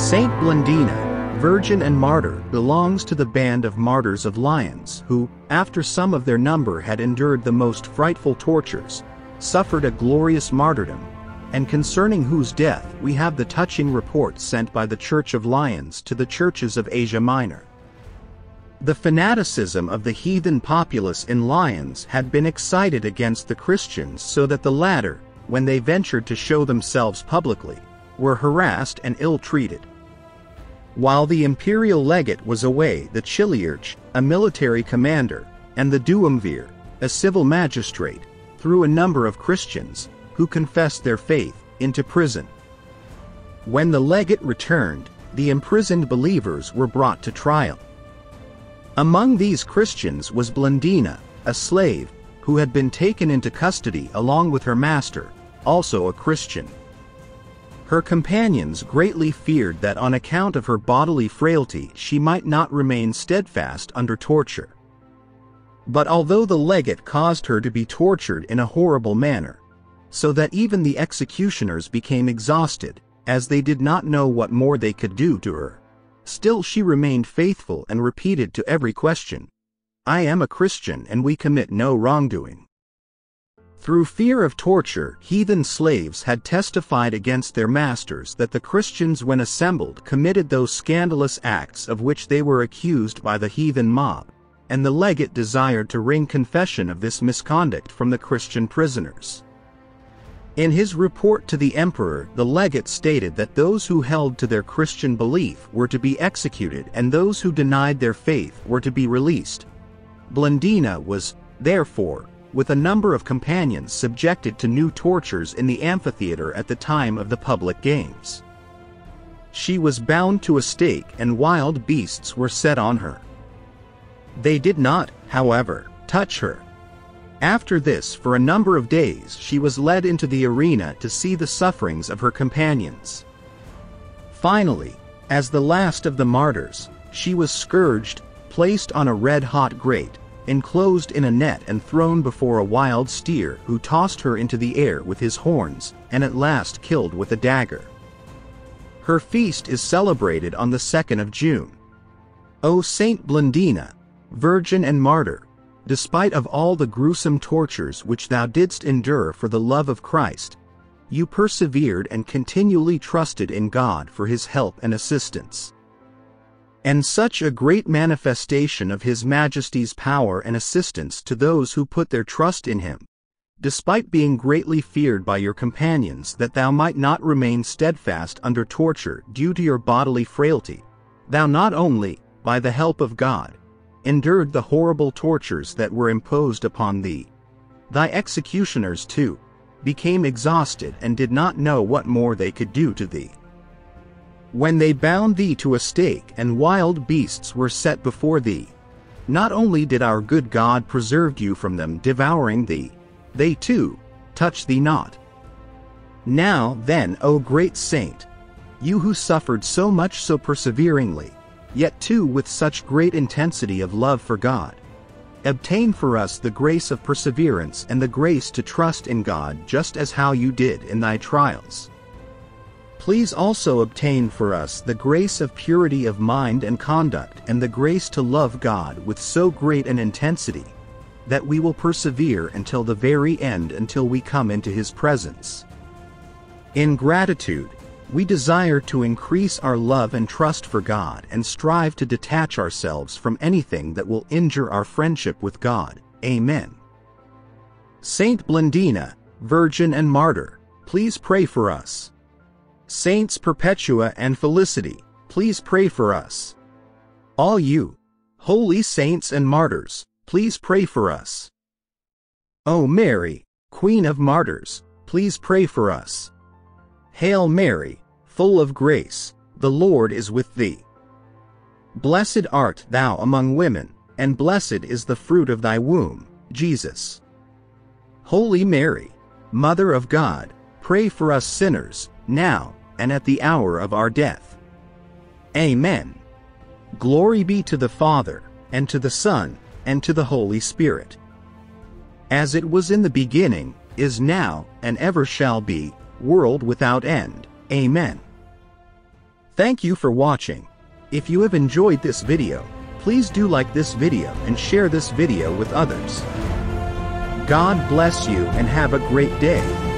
Saint Blandina, virgin and martyr, belongs to the band of martyrs of Lyons who, after some of their number had endured the most frightful tortures, suffered a glorious martyrdom, and concerning whose death we have the touching report sent by the Church of Lyons to the churches of Asia Minor. The fanaticism of the heathen populace in Lyons had been excited against the Christians so that the latter, when they ventured to show themselves publicly, were harassed and ill-treated. While the imperial legate was away the Chiliarch, a military commander, and the Duumvir, a civil magistrate, threw a number of Christians, who confessed their faith, into prison. When the legate returned, the imprisoned believers were brought to trial. Among these Christians was Blandina, a slave, who had been taken into custody along with her master, also a Christian. Her companions greatly feared that on account of her bodily frailty she might not remain steadfast under torture. But although the legate caused her to be tortured in a horrible manner, so that even the executioners became exhausted, as they did not know what more they could do to her, still she remained faithful and repeated to every question, I am a Christian and we commit no wrongdoing. Through fear of torture, heathen slaves had testified against their masters that the Christians when assembled committed those scandalous acts of which they were accused by the heathen mob, and the legate desired to wring confession of this misconduct from the Christian prisoners. In his report to the emperor, the legate stated that those who held to their Christian belief were to be executed and those who denied their faith were to be released. Blandina was, therefore, with a number of companions subjected to new tortures in the amphitheater at the time of the public games. She was bound to a stake and wild beasts were set on her. They did not, however, touch her. After this, for a number of days, she was led into the arena to see the sufferings of her companions. Finally, as the last of the martyrs, she was scourged, placed on a red-hot grate, enclosed in a net and thrown before a wild steer who tossed her into the air with his horns and at last killed with a dagger. Her feast is celebrated on the 2nd of June. O Saint Blandina, virgin and martyr, despite of all the gruesome tortures which thou didst endure for the love of Christ, you persevered and continually trusted in God for his help and assistance. And such a great manifestation of His Majesty's power and assistance to those who put their trust in Him, despite being greatly feared by your companions that thou might not remain steadfast under torture due to your bodily frailty, thou not only, by the help of God, endured the horrible tortures that were imposed upon thee. Thy executioners, too, became exhausted and did not know what more they could do to thee. When they bound thee to a stake and wild beasts were set before thee, not only did our good God preserve you from them devouring thee, they too touched thee not. Now then, O great saint, you who suffered so much so perseveringly, yet too with such great intensity of love for God, obtain for us the grace of perseverance and the grace to trust in God just as how you did in thy trials. Please also obtain for us the grace of purity of mind and conduct and the grace to love God with so great an intensity that we will persevere until the very end until we come into His presence. In gratitude, we desire to increase our love and trust for God and strive to detach ourselves from anything that will injure our friendship with God. Amen. Saint Blandina, Virgin and Martyr, please pray for us. Saints Perpetua and Felicity, please pray for us. All you, holy saints and martyrs, please pray for us. O Mary, Queen of Martyrs, please pray for us. Hail Mary, full of grace, the Lord is with thee. Blessed art thou among women, and blessed is the fruit of thy womb, Jesus. Holy Mary, Mother of God, pray for us sinners, now and at the hour of our death. Amen. Glory be to the Father, and to the Son, and to the Holy Spirit. As it was in the beginning, is now, and ever shall be, world without end. Amen. Thank you for watching. If you have enjoyed this video, please do like this video and share this video with others. God bless you and have a great day.